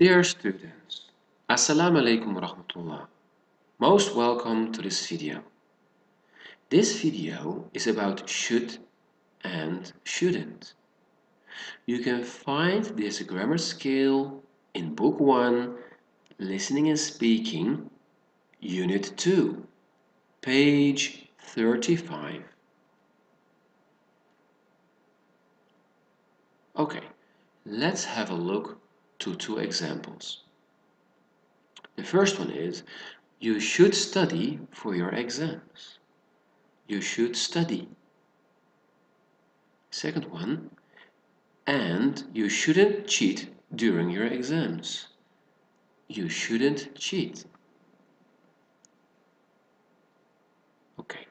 Dear students, Assalamu alaikum warahmatullah. Most welcome to this video. This video is about should and shouldn't. You can find this grammar skill in Book 1, Listening and Speaking, Unit 2, page 35. Okay, let's have a look to two examples. The first one is you should study for your exams. You should study. Second one, and you shouldn't cheat during your exams. You shouldn't cheat. Okay.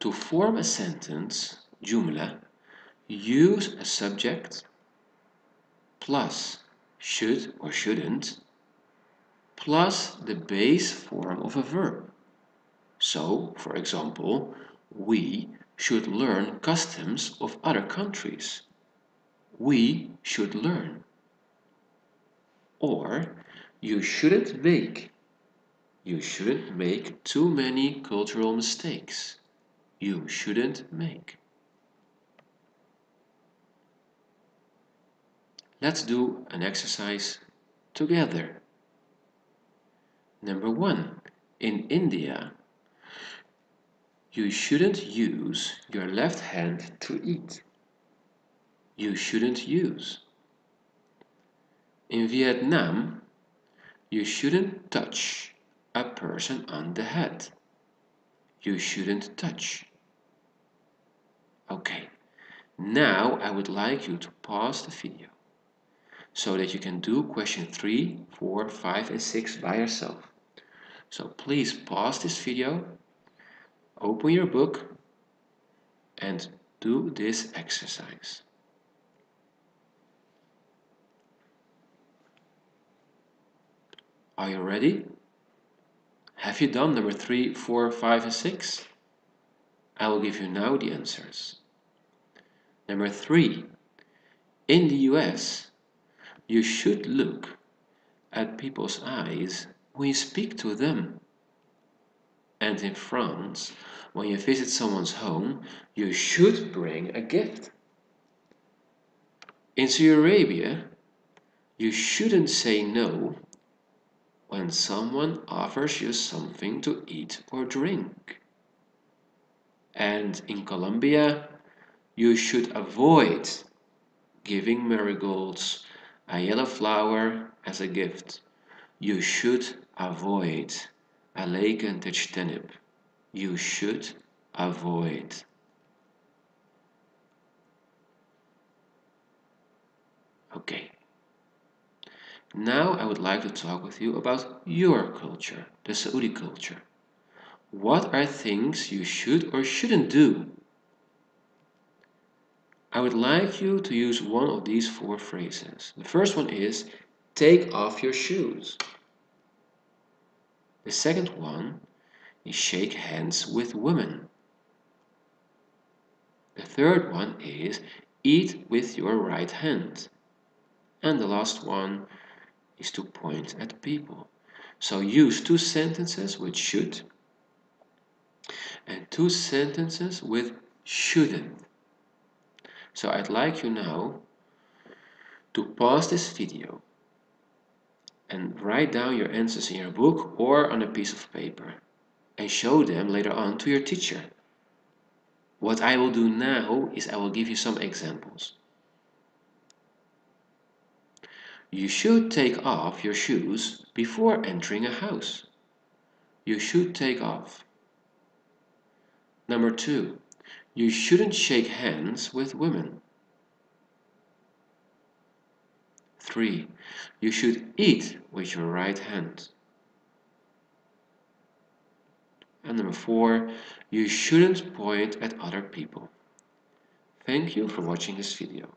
To form a sentence, jumla, use a subject plus should or shouldn't plus the base form of a verb. So, for example, we should learn customs of other countries. We should learn. Or, you shouldn't make. You shouldn't make too many cultural mistakes. You shouldn't make. Let's do an exercise together. Number one, in India, you shouldn't use your left hand to eat. You shouldn't use. In Vietnam, you shouldn't touch a person on the head. You shouldn't touch. Okay, now I would like you to pause the video so that you can do question 3, 4, 5 and 6 by yourself. So please pause this video, open your book and do this exercise. Are you ready? Have you done number 3, 4, 5 and 6? I will give you now the answers. Number 3. In the US, you should look at people's eyes when you speak to them. And in France, when you visit someone's home, you should bring a gift. In Saudi Arabia, you shouldn't say no when someone offers you something to eat or drink. And in Colombia, you should avoid giving marigolds a yellow flower as a gift. You should avoid. A lake Alayken tajtanib. You should avoid. Okay. Now I would like to talk with you about your culture, the Saudi culture. What are things you should or shouldn't do I would like you to use one of these four phrases. The first one is take off your shoes. The second one is shake hands with women. The third one is eat with your right hand. And the last one is to point at people. So use two sentences with should and two sentences with shouldn't. So I'd like you now to pause this video and write down your answers in your book or on a piece of paper and show them later on to your teacher. What I will do now is I will give you some examples. You should take off your shoes before entering a house. You should take off. Number two, you shouldn't shake hands with women. 3. You should eat with your right hand. And number 4. You shouldn't point at other people. Thank you for watching this video.